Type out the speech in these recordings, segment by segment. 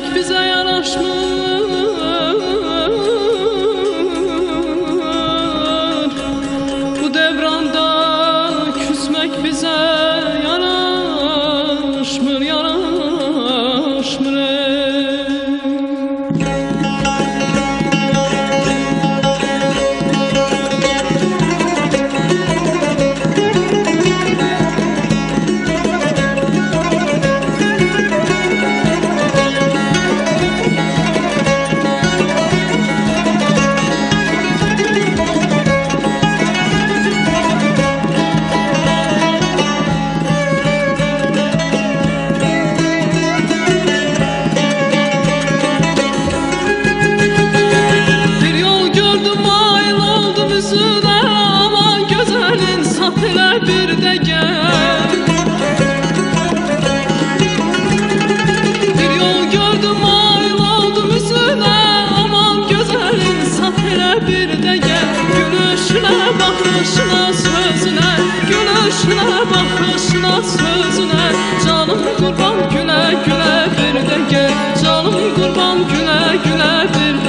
Bize yanaşmış. kurban güle güledir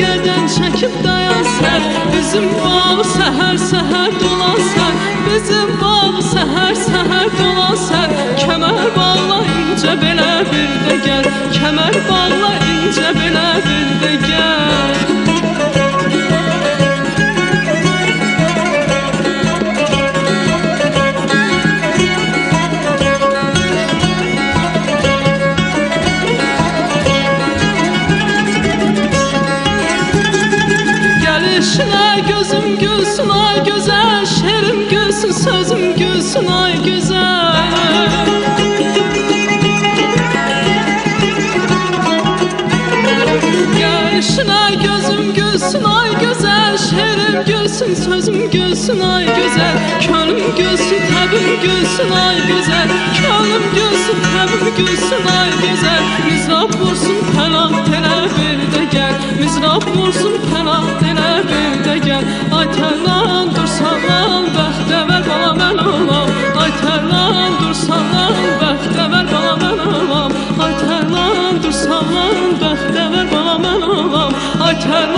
gərdən çəkib dayan sən Bizim bağ səhər səhər dolan sən Bizim bağ səhər səhər Gəlişinə gözüm gülsün ay gözəl Şerim gülsün sözüm gülsün ay gözəl Gəlişinə gözüm gülsün ay gözəl Şerim gülsün sözüm gülsün ay gözəl Könüm gülsün, təbim gülsün ay gözəl Könüm gülsün, təbim gülsün ay gözəl Mizrab vursun pənah tenə bir də gəl Mizrab vursun pənah tenə bir də gəl Ay tərlan dursan lan bəxtəvər qala mən olam. Ay tərlan dursan lan bəxtəvər qala mən olam. Ay tərlan dursan lan bəxtəvər qala mən olam. Ay tərlan